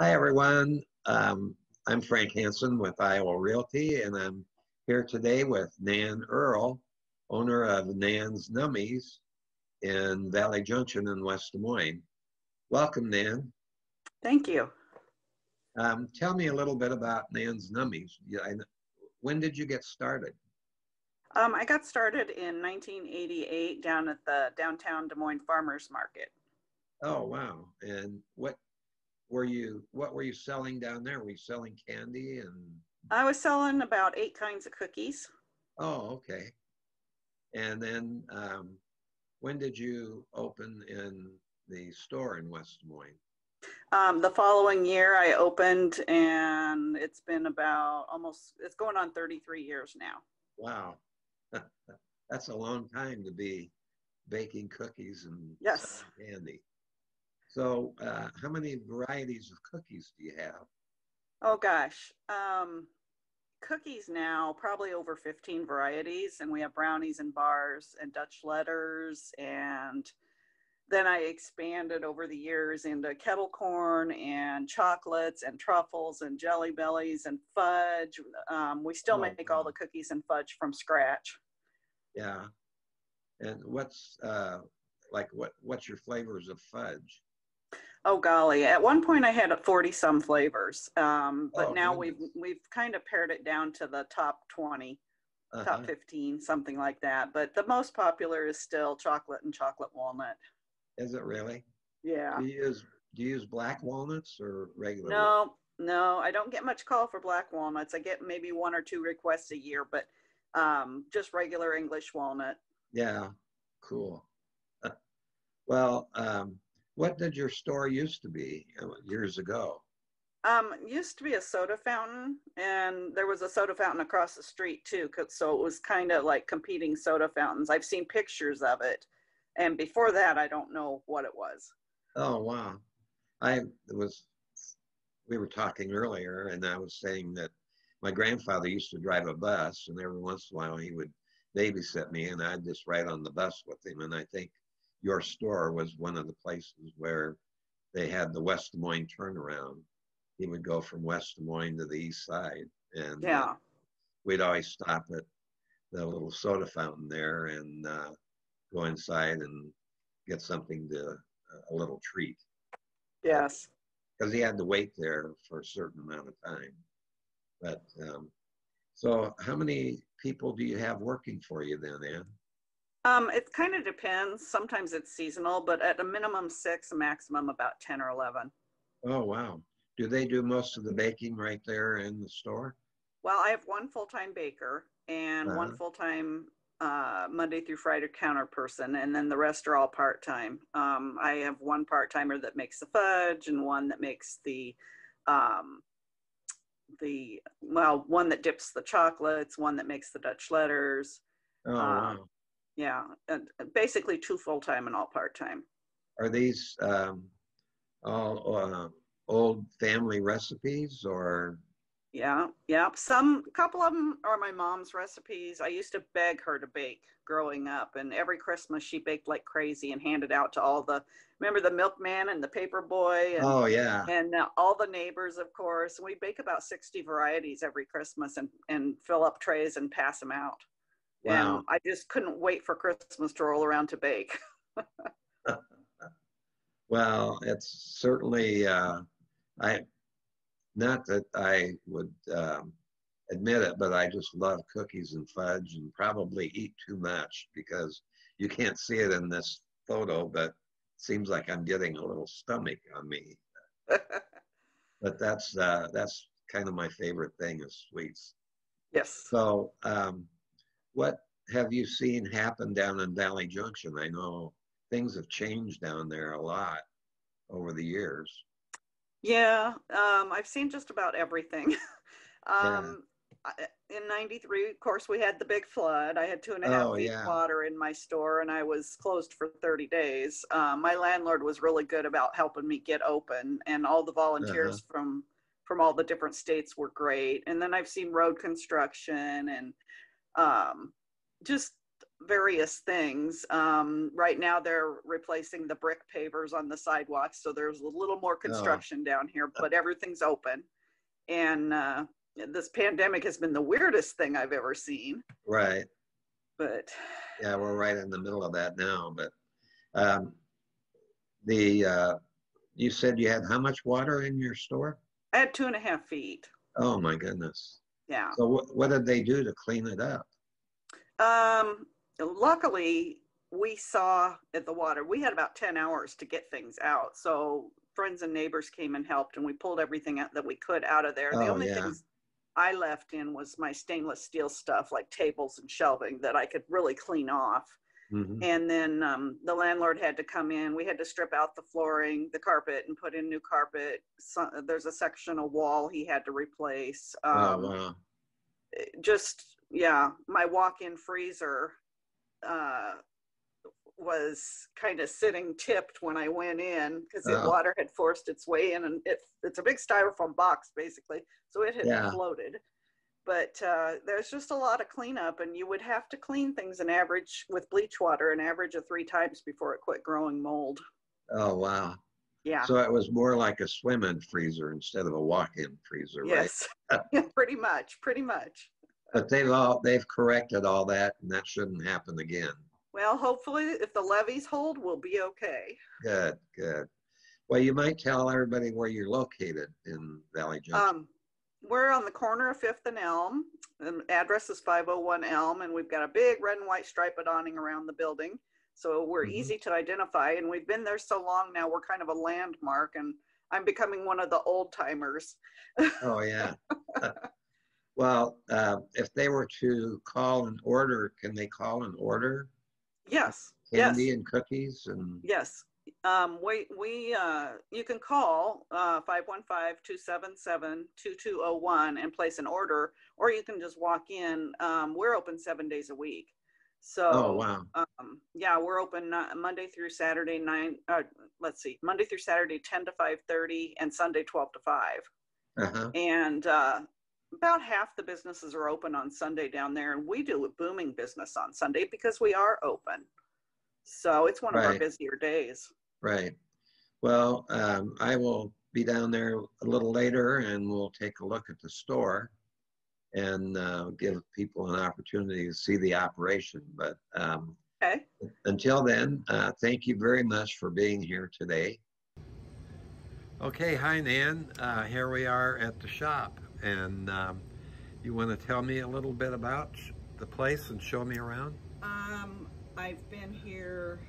Hi, everyone. Um, I'm Frank Hanson with Iowa Realty, and I'm here today with Nan Earll, owner of Nan's Nummies in Valley Junction in West Des Moines. Welcome, Nan. Thank you. Um, tell me a little bit about Nan's Nummies. When did you get started? Um, I got started in 1988 down at the downtown Des Moines Farmers Market. Oh, wow. And what were you what were you selling down there? Were you selling candy and I was selling about eight kinds of cookies. Oh, okay. And then um, when did you open in the store in West Des Moines? Um, the following year I opened and it's been about almost it's going on 33 years now. Wow. That's a long time to be baking cookies and yes. candy. So, uh, how many varieties of cookies do you have? Oh gosh, um, cookies now probably over 15 varieties, and we have brownies and bars and Dutch letters, and then I expanded over the years into kettle corn and chocolates and truffles and jelly bellies and fudge. Um, we still oh, make all the cookies and fudge from scratch. Yeah, and what's uh, like what what's your flavors of fudge? Oh golly! At one point, I had forty some flavors, um, but oh, now goodness. we've we've kind of pared it down to the top 20 uh-huh. top fifteen, something like that. But the most popular is still chocolate and chocolate walnut. Is it really? Yeah. Do you use do you use black walnuts or regular? No, no, I don't get much call for black walnuts. I get maybe one or two requests a year, but um, just regular English walnut. Yeah, cool. well, um, what did your store used to be uh, years ago? Um, used to be a soda fountain, and there was a soda fountain across the street too. So it was kind of like competing soda fountains. I've seen pictures of it, and before that, I don't know what it was. Oh wow! I was. We were talking earlier, and I was saying that my grandfather used to drive a bus, and every once in a while he would babysit me, and I'd just ride on the bus with him. And I think your store was one of the places where they had the West Des Moines turnaround. He would go from West Des Moines to the east side, and yeah, uh, we'd always stop at the little soda fountain there and uh, go inside and get something to a little treat. Yes, because he had to wait there for a certain amount of time. But um, so, how many people do you have working for you then, Ann? Um, it kind of depends. Sometimes it's seasonal, but at a minimum six, a maximum about 10 or 11. Oh, wow. Do they do most of the baking right there in the store? Well, I have one full time baker and uh-huh. one full time uh, Monday through Friday counter person, and then the rest are all part time. Um, I have one part timer that makes the fudge and one that makes the um, the well, one that dips the chocolates, one that makes the Dutch letters. Oh, wow. Yeah, basically two full time and all part time. Are these um, all uh, old family recipes or? Yeah, yeah. Some, couple of them are my mom's recipes. I used to beg her to bake growing up, and every Christmas she baked like crazy and handed out to all the. Remember the milkman and the paper boy? And, oh yeah. And uh, all the neighbors, of course. We bake about sixty varieties every Christmas and and fill up trays and pass them out. Wow. And I just couldn't wait for Christmas to roll around to bake. well, it's certainly, uh, I, not that I would um, admit it, but I just love cookies and fudge and probably eat too much because you can't see it in this photo, but it seems like I'm getting a little stomach on me. but that's uh, that's kind of my favorite thing is sweets. Yes. So um, what have you seen happen down in Valley Junction? I know things have changed down there a lot over the years. Yeah, um, I've seen just about everything. um, yeah. In 93, of course, we had the big flood. I had two and a half oh, feet yeah. water in my store and I was closed for 30 days. Um, my landlord was really good about helping me get open and all the volunteers uh-huh. from from all the different states were great. And then I've seen road construction and um, just various things. Um, right now, they're replacing the brick pavers on the sidewalks, so there's a little more construction down here, but everything's open. And uh, this pandemic has been the weirdest thing I've ever seen. Right. But Yeah, we're right in the middle of that now, but um, the, uh, you said you had how much water in your store? I had two and a half feet. Oh, my goodness. Yeah. So what, what did they do to clean it up? Um, luckily, we saw at the water, we had about 10 hours to get things out. So friends and neighbors came and helped, and we pulled everything out that we could out of there. the Oh, only yeah. things I left in was my stainless steel stuff, like tables and shelving, that I could really clean off. Mhm. And then um, the landlord had to come in. We had to strip out the flooring, the carpet, and put in new carpet. So, there's a section of wall he had to replace. Oh, Um, wow. just yeah my walk-in freezer uh was kind of sitting tipped when i went in because the Oh. water had forced its way in and it, it's a big styrofoam box basically so it had Yeah. floated but uh, there's just a lot of cleanup and you would have to clean things an average with bleach water an average of three times before it quit growing mold Oh, wow. yeah So it was more like a swim-in freezer instead of a walk-in freezer, right? yes Yeah, pretty much pretty much But they've all, they've corrected all that and that shouldn't happen again. well hopefully if the levees hold we'll be okay Good, good. Well, you might tell everybody where you're located in Valley Junction. Um, we're on the corner of Fifth and Elm. The address is 501 Elm, and we've got a big red and white striped awning around the building. So we're Mhm. easy to identify, and we've been there so long now, we're kind of a landmark, and I'm becoming one of the old timers. Oh, yeah. Well, uh, if they were to call an order, can they call an order? Yes, yes, Candy and cookies and, yes. Um, we, we, uh, you can call, uh, 515-277-2201 and place an order, or you can just walk in. Um, we're open seven days a week. So. oh, wow. um, yeah, we're open uh, Monday through Saturday nine. Uh, let's see, Monday through Saturday ten to five thirty, and Sunday twelve to five. Uh-huh. And uh, about half the businesses are open on Sunday down there, and we do a booming business on Sunday because we are open. So it's one of our busier days. Right. Well, um, I will be down there a little later and we'll take a look at the store and uh, give people an opportunity to see the operation. But um, Okay. until then, uh, thank you very much for being here today. Okay, hi Nan. Uh, here we are at the shop, and um, you want to tell me a little bit about the place and show me around? Um, I've been here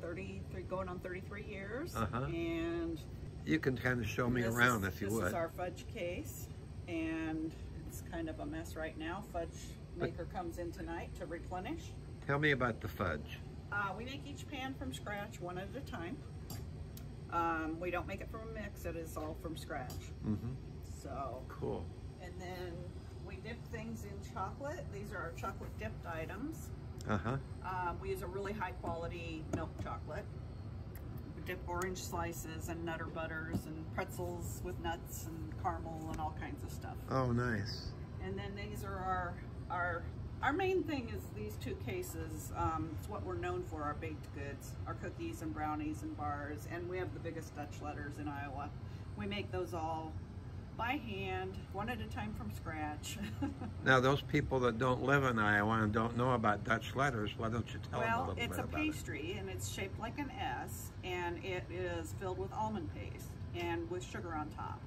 thirty-three, going on thirty-three years, Uh-huh. and You can kind of show me around is- if you This would. This is our fudge case, and it's kind of a mess right now. Fudge maker comes in tonight to replenish. Tell me about the fudge. Uh, we make each pan from scratch, one at a time. Um, we don't make it from a mix, it is all from scratch. Mm-hmm. So, Cool. and then we dip things in chocolate. These are our chocolate dipped items. Uh-huh. Um, we use a really high quality milk chocolate. We dip orange slices and nutter butters and pretzels with nuts and caramel and all kinds of stuff. Oh, nice. And then these are our our our main thing is these two cases. Um, it's what we're known for: our baked goods, our cookies and brownies and bars, and we have the biggest Dutch letters in Iowa. We make those all by hand, one at a time from scratch. Now, those people that don't live in Iowa and don't know about Dutch letters, why don't you tell them a little bit about it? Well, it's a pastry and it's shaped like an S, and it is filled with almond paste and with sugar on top.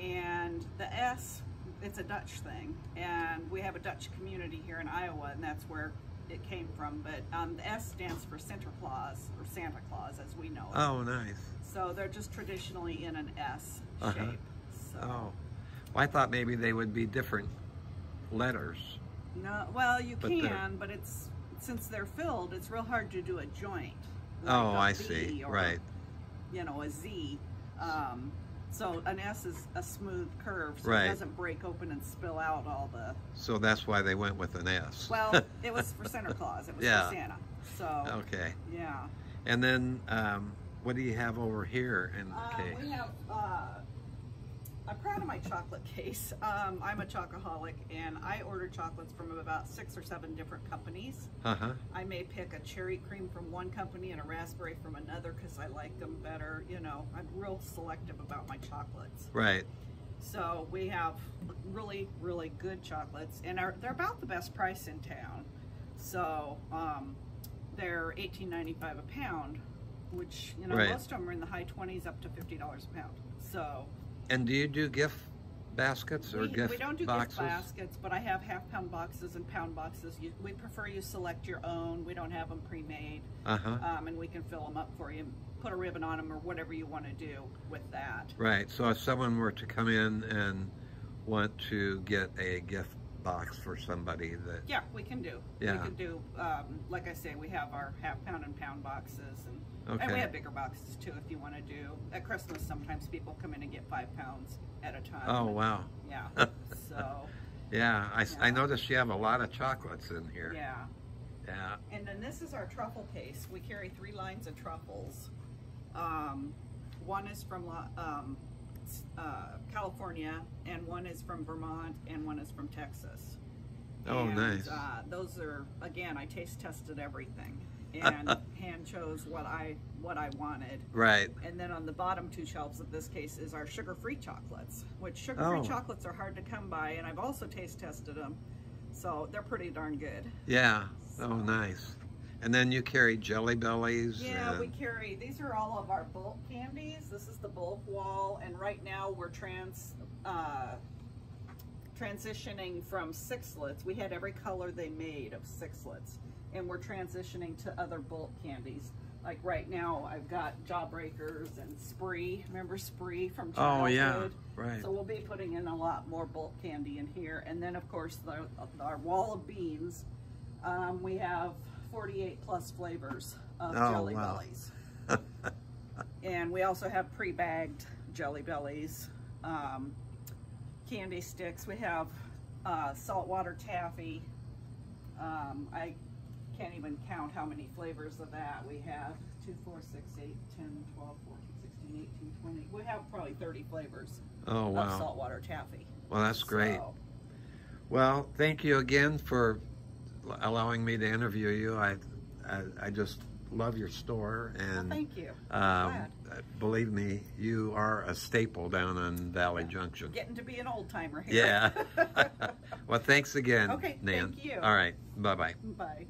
And the S, it's a Dutch thing, and we have a Dutch community here in Iowa, and that's where it came from. But um, the S stands for Santa Claus or Santa Claus, as we know it. Oh, nice. So they're just traditionally in an S Uh-huh. shape. Oh. Well, I thought maybe they would be different letters. No, well, you But can, but it's since they're filled, it's real hard to do a joint. like oh, a I V see. or, Right. You know, a Z. Um, so an S is a smooth curve, so Right. it doesn't break open and spill out all the. So that's why they went with an S. Well, it was for Santa Claus. It was Yeah. for Santa. So okay. yeah. And then um, what do you have over here in the Uh, case? we have uh, I'm proud of my chocolate case. Um, I'm a chocoholic and I order chocolates from about six or seven different companies. Uh-huh. I may pick a cherry cream from one company and a raspberry from another because I like them better. You know, I'm real selective about my chocolates. Right. So we have really, really good chocolates and are, they're about the best price in town. So um, they're $18.95 a pound, which, you know, Right. most of them are in the high 20s up to $50 a pound. So And do you do gift baskets or we, gift boxes? we don't do boxes? gift baskets, but I have half pound boxes and pound boxes. You, we prefer you select your own. We don't have them pre-made, Uh-huh. um, and we can fill them up for you. Put a ribbon on them or whatever you want to do with that. Right. So if someone were to come in and want to get a gift box for somebody that Yeah, we can do. Yeah. We can do. Um, like I say, we have our half pound and pound boxes, and and we have bigger boxes too if you want to do. At Christmas, sometimes people come in and get five pounds at a time. Oh wow. Yeah. so Yeah, I, Yeah. noticed you have a lot of chocolates in here. yeah. Yeah. And then this is our truffle case. We carry three lines of truffles. Um, one is from um, uh, California, and one is from Vermont, and one is from Texas. Oh, And, nice. Uh, those are again, I taste tested everything and hand chose what I what I wanted. Right. And then on the bottom two shelves of this case is our sugar-free chocolates, which sugar-free Oh. chocolates are hard to come by, and I've also taste tested them, so they're pretty darn good. Yeah. Oh, nice. And then you carry Jelly Bellies. Yeah, we carry, these are all of our bulk candies. This is the bulk wall, and right now we're trans, uh, transitioning from sixlets. We had every color they made of sixlets, and we're transitioning to other bulk candies. Like right now, I've got Jawbreakers and Spree. Remember Spree from childhood? Oh yeah. Right. So we'll be putting in a lot more bulk candy in here. And then of course the, our wall of beans, um, we have 48 plus flavors of Oh, Jelly wow. Bellies. and we also have pre-bagged Jelly Bellies, um, candy sticks. We have uh, saltwater taffy. Um, I can't even count how many flavors of that we have. 2, 4, 6, 8, 10, 12, 14, 16, 18, 20. We have probably 30 flavors Oh of saltwater taffy. Well, that's great. So, Well, thank you again for allowing me to interview you. I, I, I just love your store, well, and thank you. um, believe me, you are a staple down on Valley Junction. Getting to be an old timer here. Yeah. well, thanks again, Okay, Nan. thank you. All right. Bye bye. Bye.